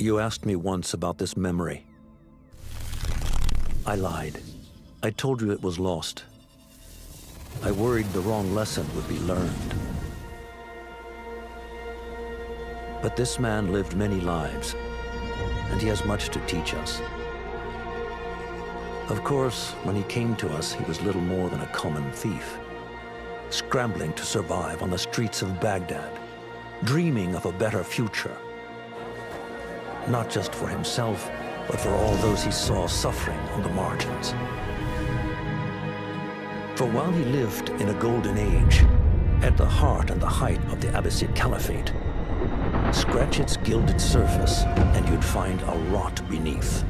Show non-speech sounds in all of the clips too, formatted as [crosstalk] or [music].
You asked me once about this memory. I lied. I told you it was lost. I worried the wrong lesson would be learned. But this man lived many lives, and he has much to teach us. Of course, when he came to us, he was little more than a common thief, scrambling to survive on the streets of Baghdad, dreaming of a better future. Not just for himself, but for all those he saw suffering on the margins. For while he lived in a golden age, at the heart and the height of the Abbasid Caliphate, Scratch its gilded surface, and you'd find a rot beneath.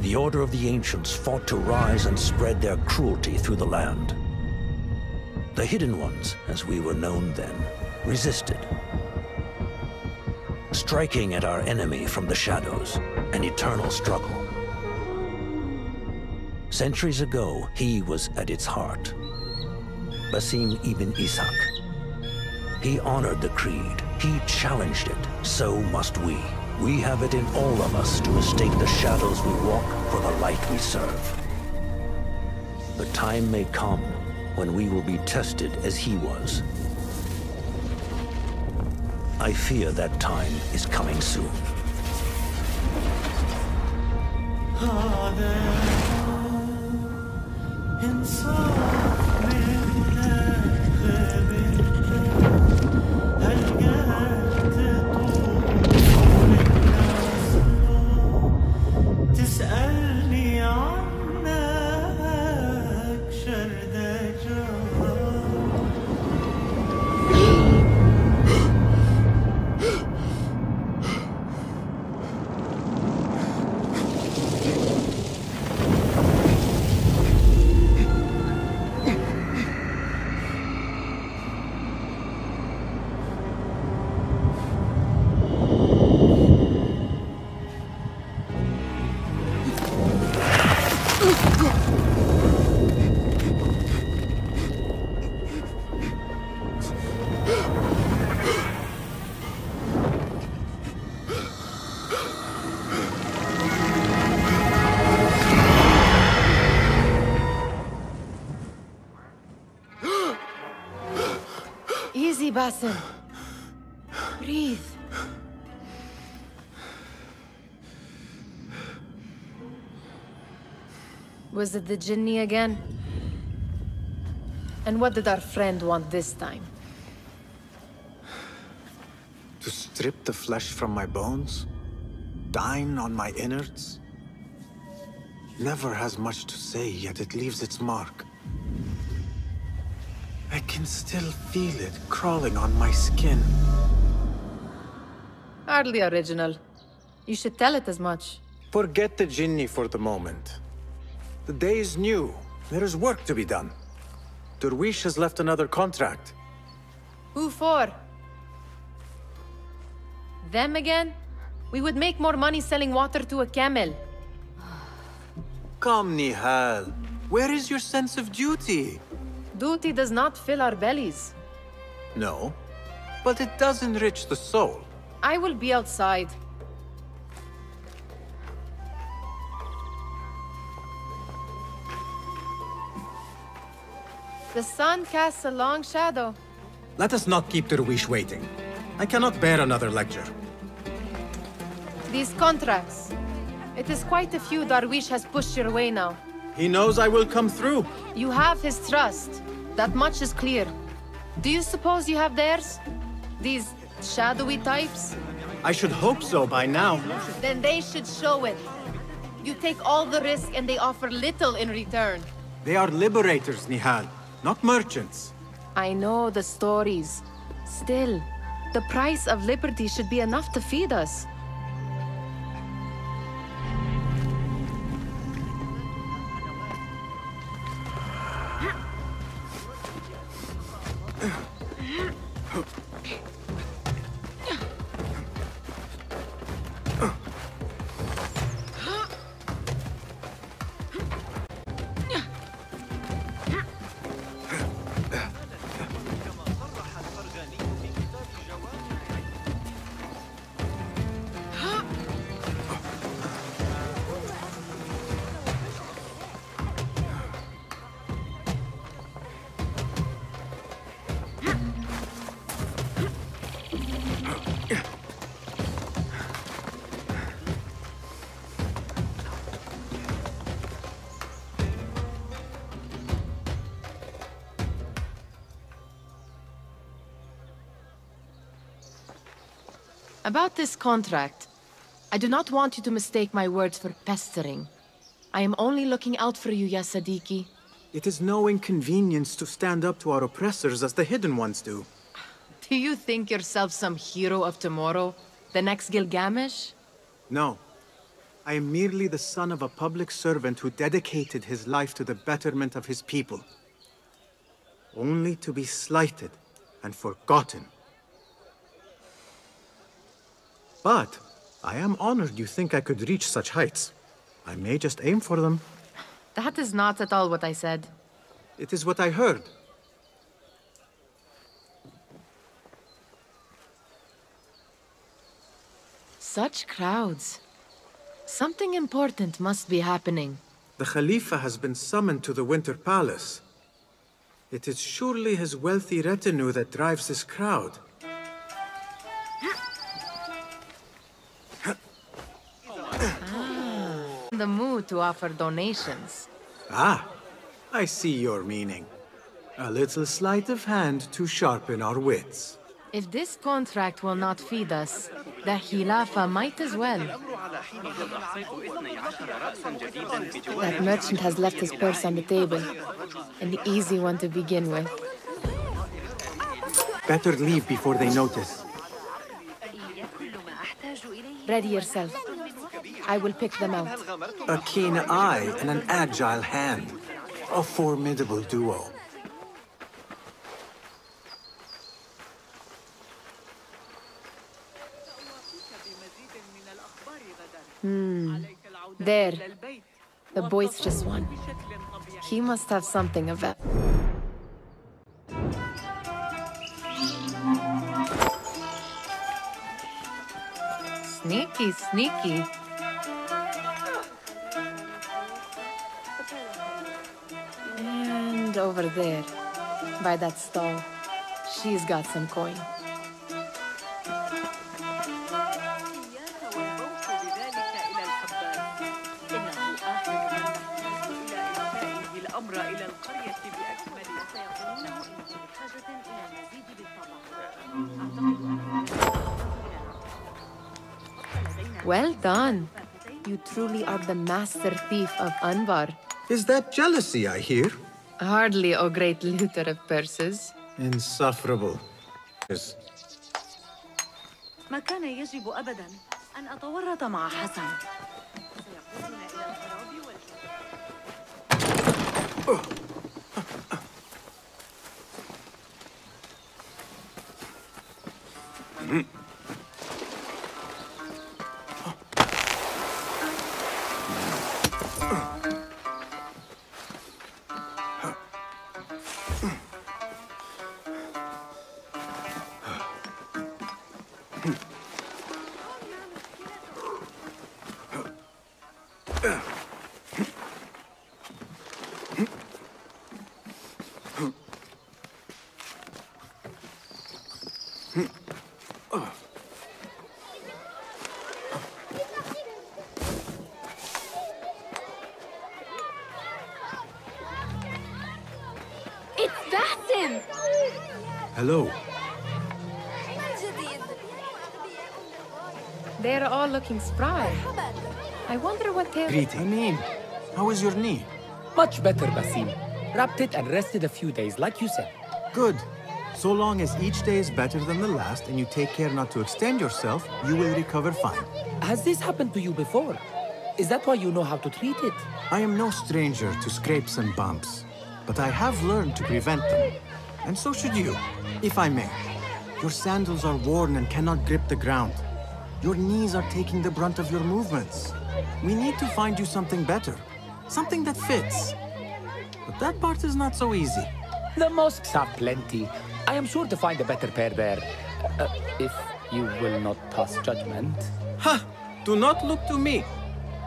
The Order of the Ancients fought to rise and spread their cruelty through the land. The Hidden Ones, as we were known then, resisted. Striking at our enemy from the shadows, an eternal struggle. Centuries ago, he was at its heart. Basim ibn Ishaq. He honored the creed, he challenged it, so must we. We have it in all of us to mistake the shadows we walk for the light we serve. The time may come when we will be tested as he was. I fear that time is coming soon. Are there? Basim. Breathe. Was it the Jinni again? And what did our friend want this time? To strip the flesh from my bones? Dine on my innards? Never has much to say, yet it leaves its mark. I can still feel it crawling on my skin. Hardly original. You should tell it as much. Forget the Jinni for the moment. The day is new. There is work to be done. Derwish has left another contract. Who for? Them again? We would make more money selling water to a camel. [sighs] Come, Nihal. Where is your sense of duty? Duty does not fill our bellies. No, but it does enrich the soul. I will be outside. The sun casts a long shadow. Let us not keep Derwish waiting. I cannot bear another lecture. These contracts. It is quite a few Darwish has pushed your way now. He knows I will come through. You have his trust. That much is clear. Do you suppose you have theirs? These shadowy types? I should hope so by now. Then they should show it. You take all the risk and they offer little in return. They are liberators, Nihal, not merchants. I know the stories. Still, the price of liberty should be enough to feed us. About this contract, I do not want you to mistake my words for pestering. I am only looking out for you, ya Sadiqi. It is no inconvenience to stand up to our oppressors as the hidden ones do. Do you think yourself some hero of tomorrow? The next Gilgamesh? No. I am merely the son of a public servant who dedicated his life to the betterment of his people. Only to be slighted and forgotten. But I am honored you think I could reach such heights. I may just aim for them. That is not at all what I said. It is what I heard. Such crowds. Something important must be happening. The Khalifa has been summoned to the Winter Palace. It is surely his wealthy retinue that drives this crowd. The mood to offer donations. Ah, I see your meaning. A little sleight of hand to sharpen our wits. If this contract will not feed us, the Khalifa might as well. That merchant has left his purse on the table. An easy one to begin with. Better leave before they notice. Ready yourself. I will pick them out. A keen eye and an agile hand. A formidable duo. Hmm. There. The boisterous one. He must have something of it. Sneaky, sneaky. over there, by that stall, she's got some coin. Well done. You truly are the master thief of Anbar. Is that jealousy I hear? Hardly, O great looter [laughs] of purses. Insufferable. Yes. ما كان يجب أبدا أن أتورط مع حسن سيقودنا Hello. They're all looking spry. I wonder what they're... Greeting. How is your knee? Much better, Basim. Wrapped it and rested a few days, like you said. Good. So long as each day is better than the last and you take care not to extend yourself, you will recover fine. Has this happened to you before? Is that why you know how to treat it? I am no stranger to scrapes and bumps, but I have learned to prevent them. And so should you, if I may. Your sandals are worn and cannot grip the ground. Your knees are taking the brunt of your movements. We need to find you something better, something that fits. But that part is not so easy. The mosques have plenty. I am sure to find a better pair there. Uh, if you will not pass judgment. Ha! Do not look to me.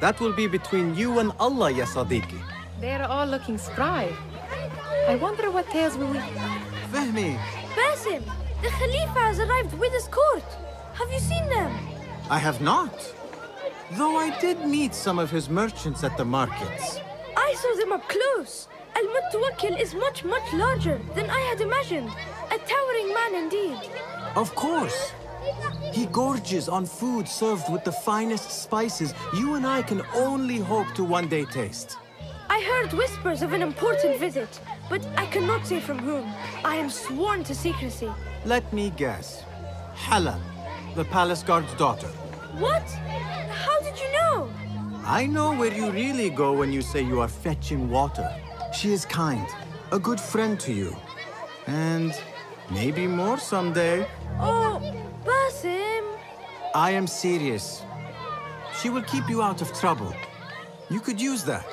That will be between you and Allah, ya Sadiqi. They're all looking spry. I wonder what tales will we... Fahmi, Basim! The Khalifa has arrived with his court! Have you seen them? I have not. Though I did meet some of his merchants at the markets. I saw them up close! Al Mutawakkil is much, much larger than I had imagined. A towering man indeed. Of course. He gorges on food served with the finest spices you and I can only hope to one day taste. I heard whispers of an important visit, but I cannot say from whom. I am sworn to secrecy. Let me guess. Hala, the palace guard's daughter. What? How did you know? I know where you really go when you say you are fetching water. She is kind, a good friend to you. And maybe more someday. Oh, Basim. I am serious. She will keep you out of trouble. You could use that.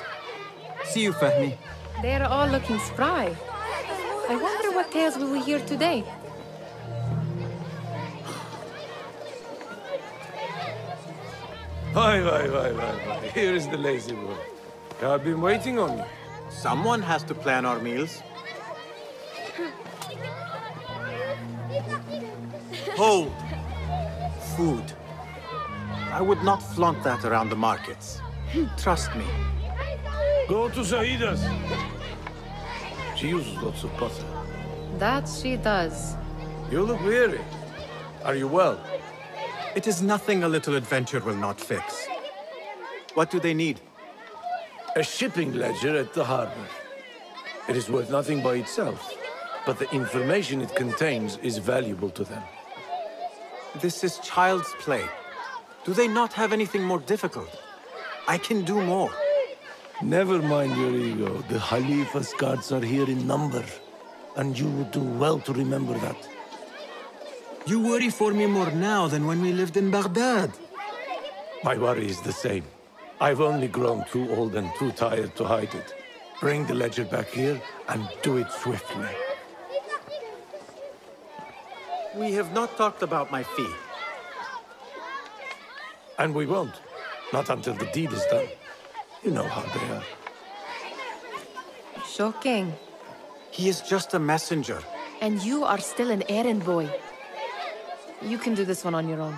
See you, Fahmi. They're all looking spry. I wonder what tales we will hear today. Hi, hi, hi, hi, hi. Here is the lazy boy. I've been waiting on you. Someone has to plan our meals. Hold! Food. I would not flaunt that around the markets. Trust me. Go to Zaida's. She uses lots of butter. That she does. You look weary. Are you well? It is nothing a little adventure will not fix. What do they need? A shipping ledger at the harbor. It is worth nothing by itself, but the information it contains is valuable to them. This is child's play. Do they not have anything more difficult? I can do more. Never mind your ego. The Khalifa's guards are here in number, and you would do well to remember that. You worry for me more now than when we lived in Baghdad. My worry is the same. I've only grown too old and too tired to hide it. Bring the ledger back here and do it swiftly. We have not talked about my fee. And we won't. Not until the deed is done. You know how they are. Shocking. He is just a messenger. And you are still an errand boy. You can do this one on your own.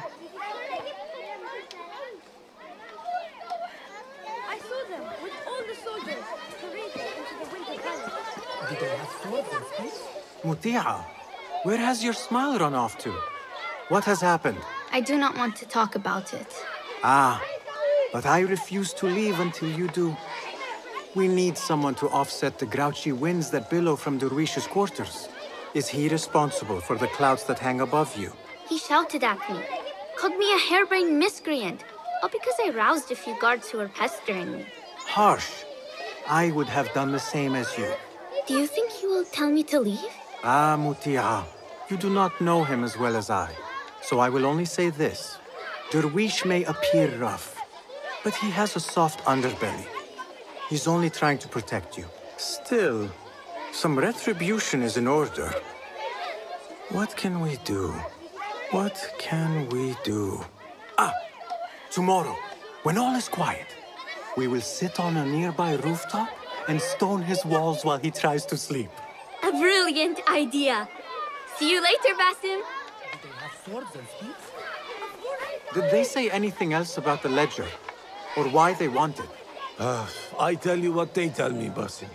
I saw them with all the soldiers parading into the Winter Palace. Did they have swords and spears? Muti'a, where has your smile run off to? What has happened? I do not want to talk about it. Ah, but I refuse to leave until you do. We need someone to offset the grouchy winds that billow from Derwish's quarters. Is he responsible for the clouds that hang above you? He shouted at me, called me a harebrained miscreant, all because I roused a few guards who were pestering me. Harsh. I would have done the same as you. Do you think he will tell me to leave? Ah, Muti'a, you do not know him as well as I. So I will only say this. Derwish may appear rough, but he has a soft underbelly. He's only trying to protect you. Still, some retribution is in order. What can we do? What can we do? Ah, tomorrow, when all is quiet, we will sit on a nearby rooftop and stone his walls while he tries to sleep. A brilliant idea. See you later, Basim. Did they say anything else about the ledger? Or why they want it? Ah, I tell you what they tell me, Basim.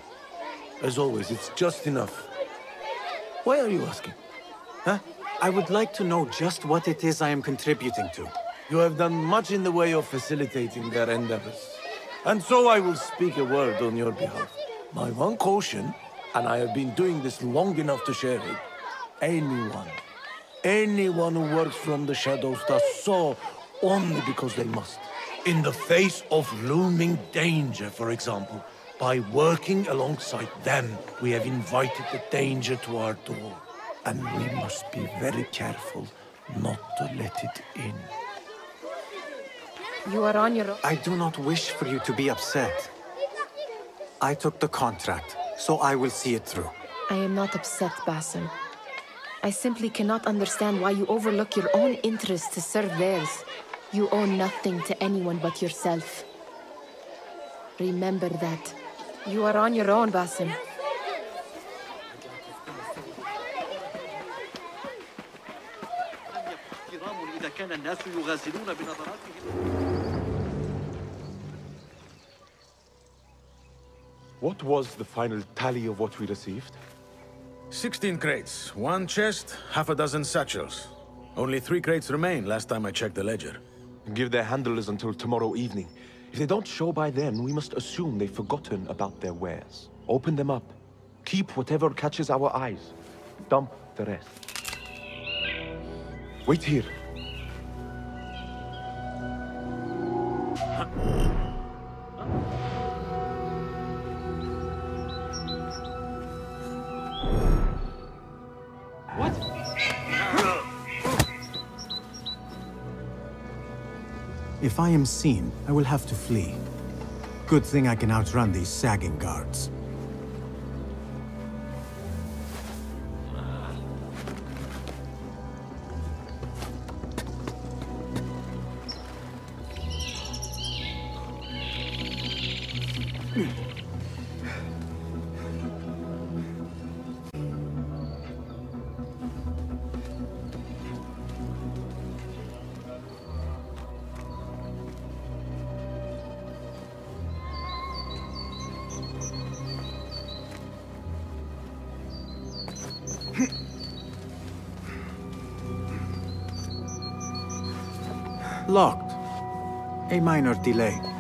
As always, it's just enough. Why are you asking? Huh? I would like to know just what it is I am contributing to. You have done much in the way of facilitating their endeavors. And so I will speak a word on your behalf. My one caution, and I have been doing this long enough to share it, anyone, anyone who works from the shadows does so only because they must. In the face of looming danger, for example, by working alongside them, we have invited the danger to our door. And we must be very careful not to let it in. You are on your own. I do not wish for you to be upset. I took the contract, so I will see it through. I am not upset, Basim. I simply cannot understand why you overlook your own interests to serve theirs. You owe nothing to anyone but yourself. Remember that. You are on your own, Basim. احترام إذا كان الناس يغازلون بنظراتهم What was the final tally of what we received? 16 crates, one chest, half a dozen satchels. Only three crates remain, last time I checked the ledger. Give their handlers until tomorrow evening. If they don't show by then, we must assume they've forgotten about their wares. Open them up. Keep whatever catches our eyes. Dump the rest. Wait here. If I am seen, I will have to flee. Good thing I can outrun these sagging guards. Hmm. Locked. A minor delay.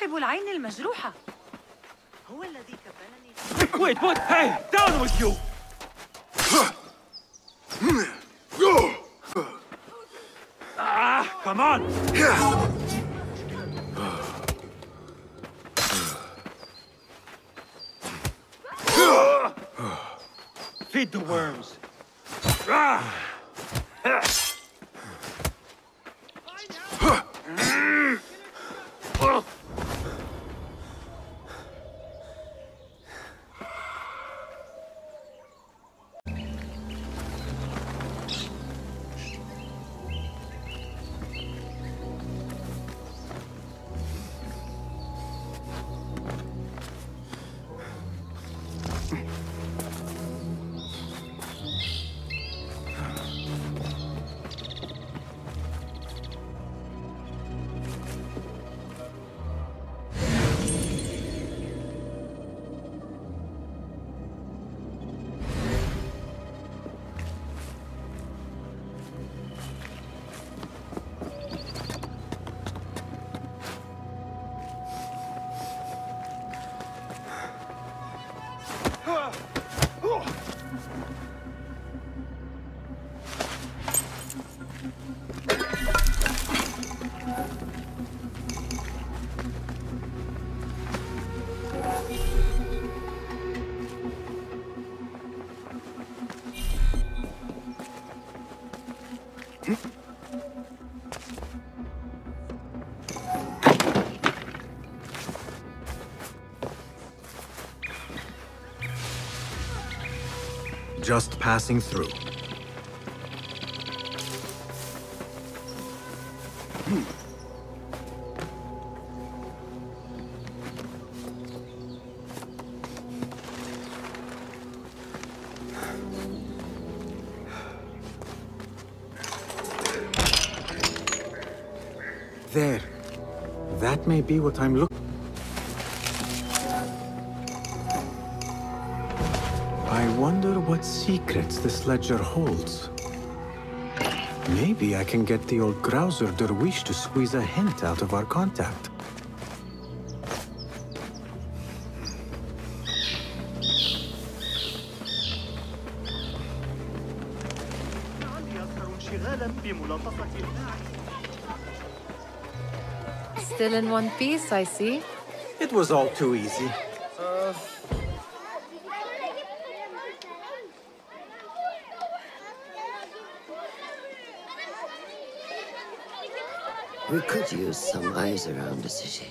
صاحب العين المجروحة. هو الذي كفلني. ويت ويت. هاي داون ويز يو. آه كمان Feed the worms. Just passing through. May be what I'm looking. I wonder what secrets this ledger holds. Maybe I can get the old grouser Derwish to squeeze a hint out of our contact. Still in one piece, I see. It was all too easy. We could use some eyes around the city.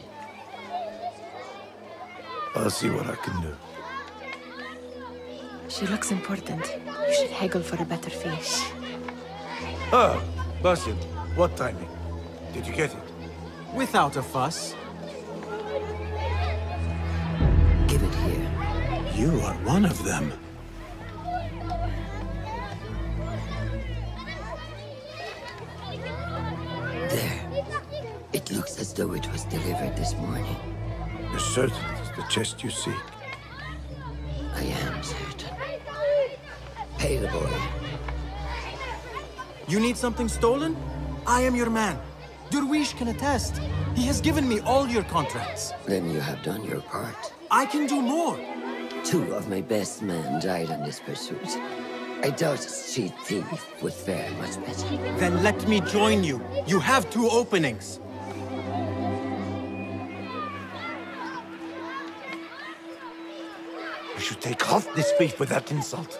I'll see what I can do. She looks important. You should haggle for a better fee. Ah, Basim, what timing? Did you get it? Without a fuss. Give it here. You are one of them. There. It looks as though it was delivered this morning. You're certain it's the chest you seek? I am certain. Pay the boy. You need something stolen? I am your man. Derwish can attest. He has given me all your contracts. Then you have done your part. I can do more. Two of my best men died on this pursuit. I doubt a street thief would fare much better. Then let me join you. You have two openings. We should take half this beef with that insult.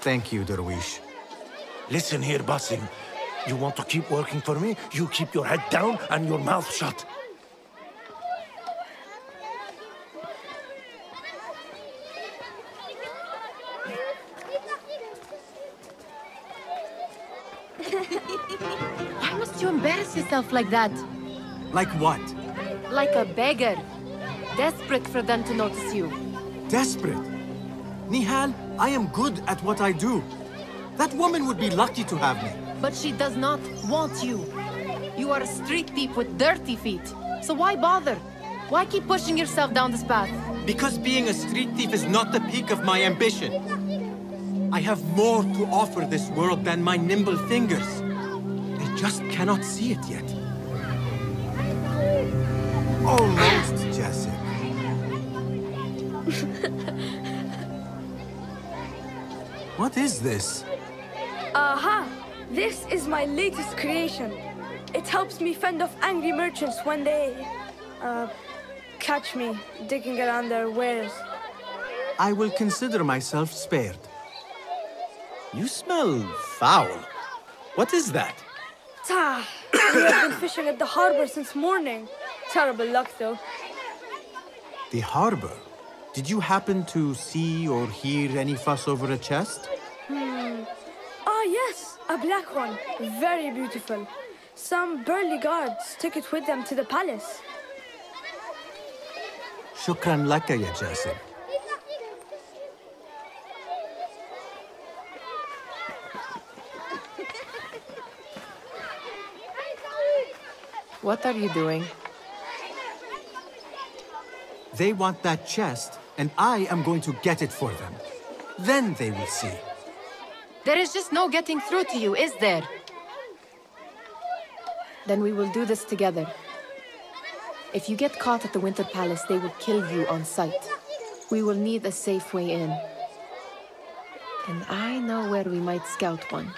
Thank you, Derwish. Listen here, Basim. You want to keep working for me? You keep your head down and your mouth shut. Why must you embarrass yourself like that? Like what? Like a beggar. Desperate for them to notice you. Desperate? Nihal, I am good at what I do. That woman would be lucky to have me. But she does not want you. You are a street thief with dirty feet. So why bother? Why keep pushing yourself down this path? Because being a street thief is not the peak of my ambition. I have more to offer this world than my nimble fingers. They just cannot see it yet. Oh, Almost, Jessup. [laughs] What is this? Aha! This is my latest creation. It helps me fend off angry merchants when they, uh, catch me digging around their wares. I will consider myself spared. You smell foul. What is that? Tah! we have been fishing at the harbor since morning. Terrible luck, though. The harbor? Did you happen to see or hear any fuss over a chest? A black one. Very beautiful. Some burly guards took it with them to the palace. Shukran laka, ya Jassim. What are you doing? They want that chest, and I am going to get it for them. Then they will see. There is just no getting through to you, is there? Then we will do this together. If you get caught at the Winter Palace, they will kill you on sight. We will need a safe way in. And I know where we might scout one.